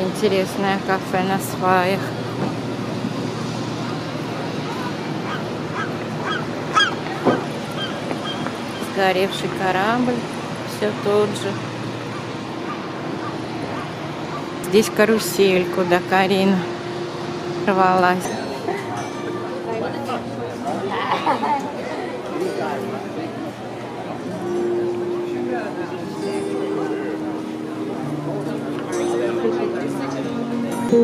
Интересное кафе на сваях. Сгоревший корабль. Все тот же. Здесь карусель, куда Карина рвалась. Ой,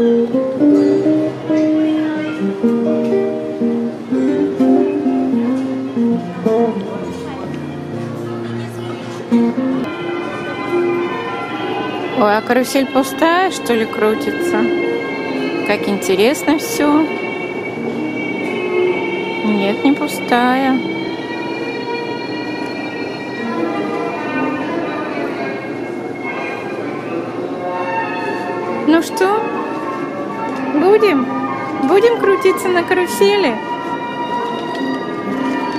а карусель пустая, что ли, крутится? Как интересно все. Нет, не пустая. Ну что, будем? Будем крутиться на карусели?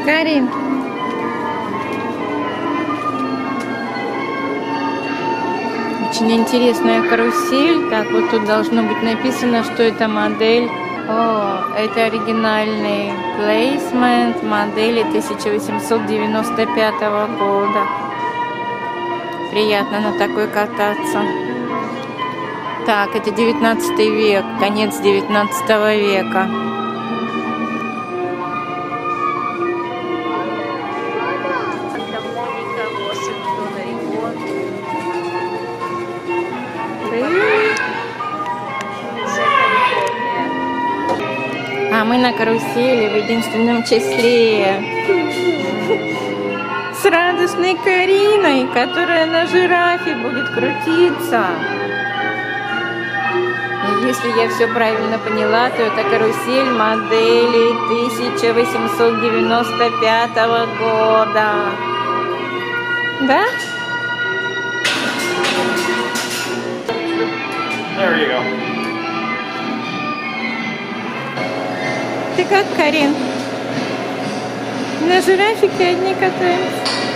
Карин. Очень интересная карусель. Так, вот тут должно быть написано, что это модель. О, это оригинальный плейсмент модели 1895 года. Приятно на такой кататься. Так, это 19 век, конец 19 века. А мы на карусели в единственном числе. С радостной Кариной, которая на жирафе будет крутиться. Если я все правильно поняла, то это карусель модели 1895 года. Да? There you go. Ты как, Карин? На жирафике одни катаемся.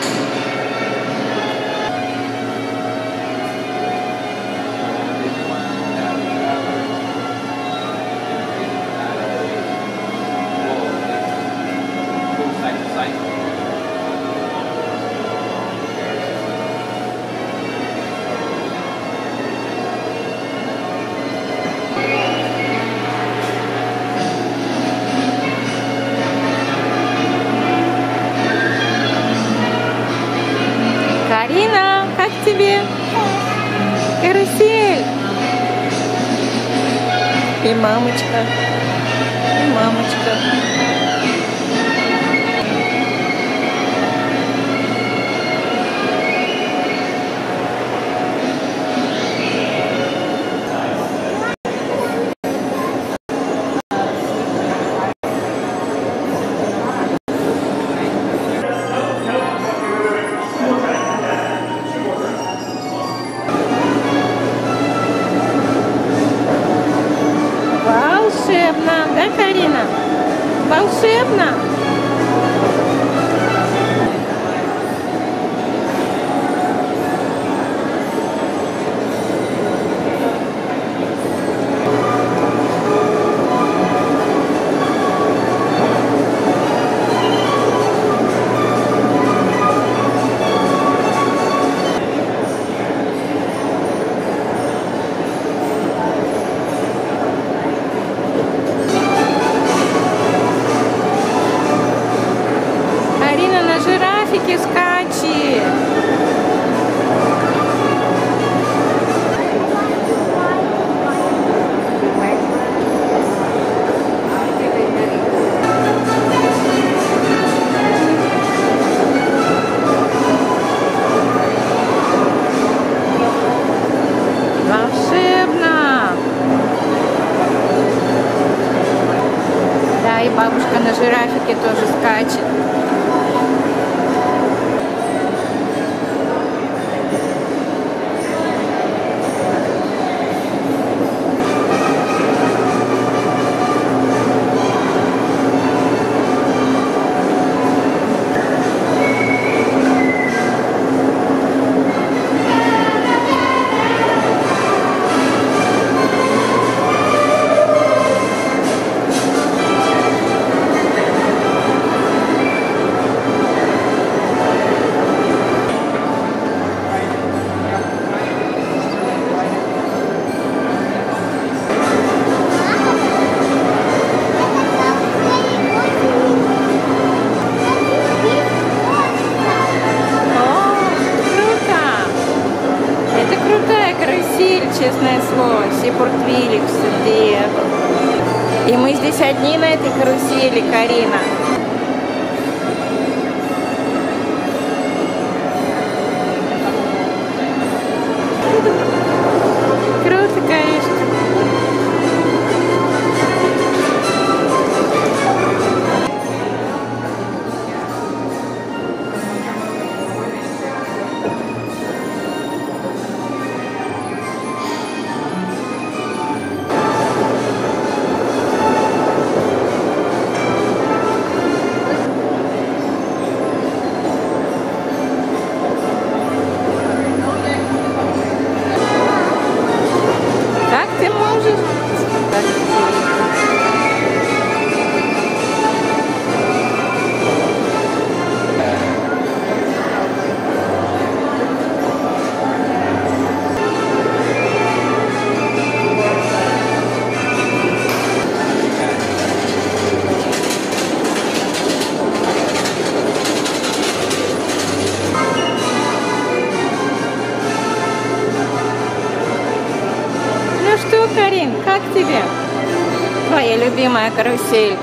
Тебе? Карусель. И мамочка. И мамочка. Não sei now. Бабушка на жирафике тоже скачет. Карусель, честное слово. Сипуртвилик, Судея. И мы здесь одни на этой карусели, Карина. Тебе? Твоя любимая карусель.